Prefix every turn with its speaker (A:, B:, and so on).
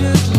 A: should